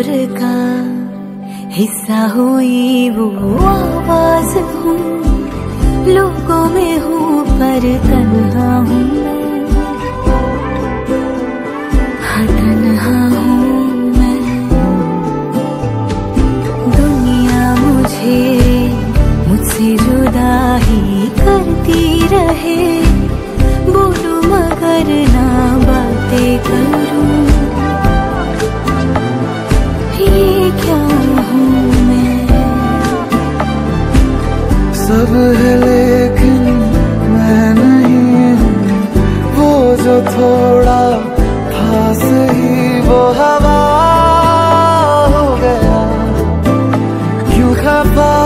शोर का हिस्सा हुई वो आवाज़ हूँ। लोगों में हूँ, पर तनहा हूँ हाँ, हूँ मैं। दुनिया मुझे मुझसे जुदा ही करती रहे। सब है लेकिन मैं नहीं, वो जो थोड़ा था सही, वो हवा हो गया। क्यों खबा